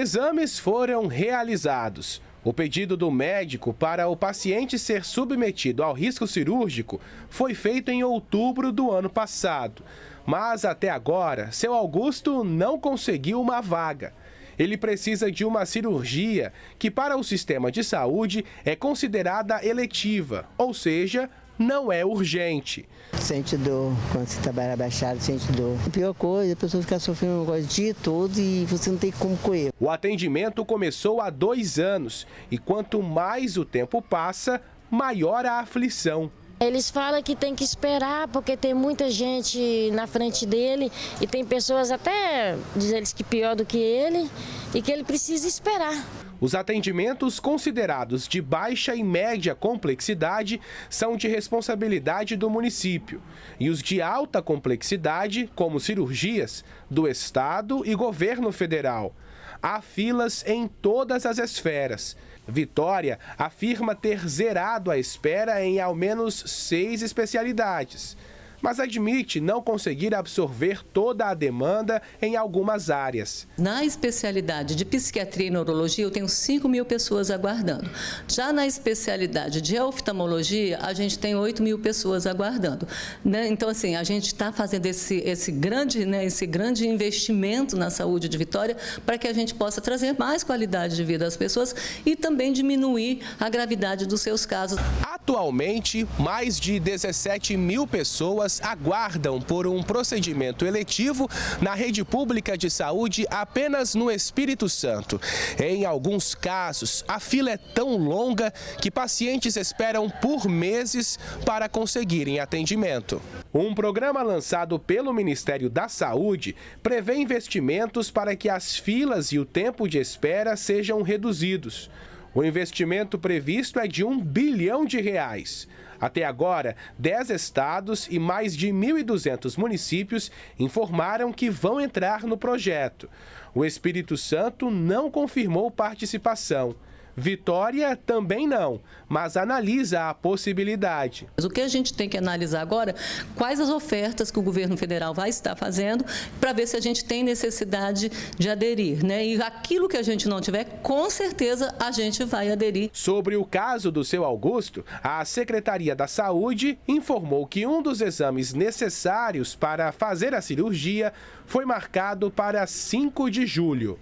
Exames foram realizados. O pedido do médico para o paciente ser submetido ao risco cirúrgico foi feito em outubro do ano passado. Mas até agora, seu Augusto não conseguiu uma vaga. Ele precisa de uma cirurgia que, para o sistema de saúde, é considerada eletiva, ou seja, não é urgente. Sente dor, quando você trabalha abaixado, sente dor. A pior coisa é a pessoa ficar sofrendo um o dia todo e você não tem como correr. O atendimento começou há dois anos e quanto mais o tempo passa, maior a aflição. Eles falam que tem que esperar porque tem muita gente na frente dele e tem pessoas até, diz eles que pior do que ele e que ele precisa esperar. Os atendimentos considerados de baixa e média complexidade são de responsabilidade do município e os de alta complexidade, como cirurgias, do Estado e governo federal. Há filas em todas as esferas. Vitória afirma ter zerado a espera em ao menos seis especialidades mas admite não conseguir absorver toda a demanda em algumas áreas. Na especialidade de psiquiatria e neurologia, eu tenho 5 mil pessoas aguardando. Já na especialidade de oftalmologia, a gente tem 8 mil pessoas aguardando. Né? Então, assim, a gente está fazendo esse, esse, grande, né, esse grande investimento na saúde de Vitória para que a gente possa trazer mais qualidade de vida às pessoas e também diminuir a gravidade dos seus casos. Atualmente, mais de 17 mil pessoas aguardam por um procedimento eletivo na rede pública de saúde apenas no Espírito Santo. Em alguns casos, a fila é tão longa que pacientes esperam por meses para conseguirem atendimento. Um programa lançado pelo Ministério da Saúde prevê investimentos para que as filas e o tempo de espera sejam reduzidos. O investimento previsto é de um bilhão de reais. Até agora, 10 estados e mais de 1.200 municípios informaram que vão entrar no projeto. O Espírito Santo não confirmou participação. Vitória também não, mas analisa a possibilidade. Mas o que a gente tem que analisar agora, quais as ofertas que o governo federal vai estar fazendo para ver se a gente tem necessidade de aderir, né? E aquilo que a gente não tiver, com certeza a gente vai aderir. Sobre o caso do seu Augusto, a Secretaria da Saúde informou que um dos exames necessários para fazer a cirurgia foi marcado para 5 de julho.